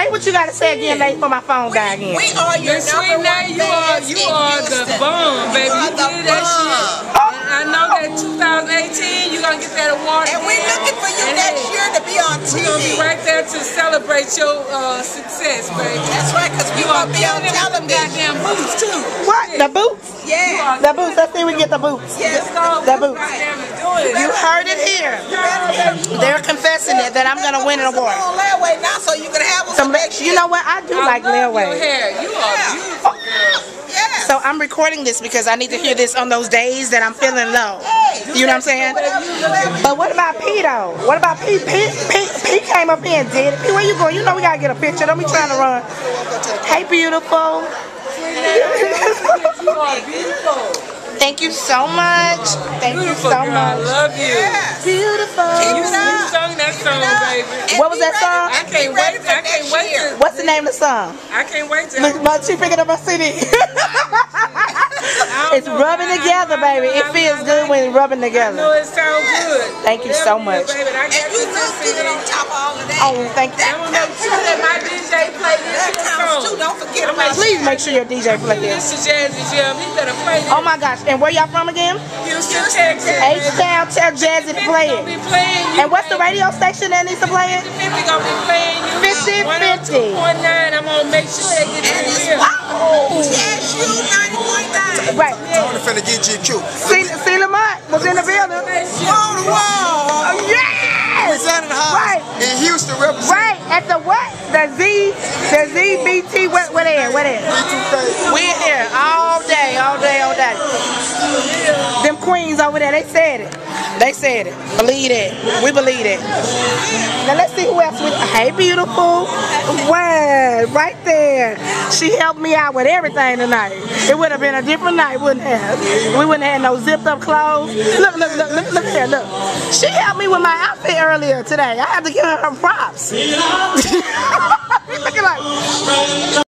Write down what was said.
Say what you gotta say again, late for my phone die again. We are your Miss number Sweet one Nay, you are fans you in are the bomb, baby. You You the did that shit. bomb. And I know that 2018 you're gonna get that award. And we're looking for you And next hey, year to be on We're gonna be TV. right there to celebrate your uh, success, baby. That's right, because we You are gonna be on killing them television. goddamn boots too. What? The boots? Yeah. The boots. Let's see if we can get the boots. Yes. The boots. Goddamn it, doing. You heard it here. They're confessing it that I'm gonna win an award. On layaway now, so you can you know what? I do I like your hair. You are beautiful, girl. Yes. So I'm recording this because I need to hear this on those days that I'm feeling low. You know what I'm saying? But what about P though? What about P? P, P, P came up here and did it. P, where you going? You know we gotta get a picture. Don't be trying to run. Hey, beautiful. You are beautiful. Thank you so much. Thank you Beautiful so girl. I much. love you. Yes. Beautiful. You, you sung that song, baby. What was that song? Name of the song? I can't wait to. Look, but she picking up my CD. it's rubbing together, baby. It feels good when it's rubbing I know together. it sounds good. Thank you so much. it is, Baby, and I And you you look good on top of all of that. Oh, thank you. I'm gonna make sure that my DJ play this That shit too. Don't forget I'm about like, Please make sure your DJ play this. Mr. Jazzy Jim, he better play this. Oh my gosh. And where y'all from again? Houston, Texas. H-Town, tell Jazzy to play it. be playing. And what's the radio station that needs to play it? 50 gonna be playing you. 50, 50. 102.9. I'm gonna make sure they get And in it's here. wow. TSU 90.9. Right. Tony finna get GQ. See, see Lamont was in the building. Wall to wall. Oh, yes! Representing House Right. in Houston representing Right, at the what? The Z, the ZBT, what, what there, what? B2K. We in here all day, all day, all day. Them queens over there, they said it. They said it. Believe it. We believe it. Now let's see who else with. Hey, beautiful. Wow, right there. She helped me out with everything tonight. It would have been a different night, wouldn't have? We wouldn't have had no zipped up clothes. Look, look, look, look, look here, look. She helped me with my outfit earlier today. I had to give her her props. Looking like.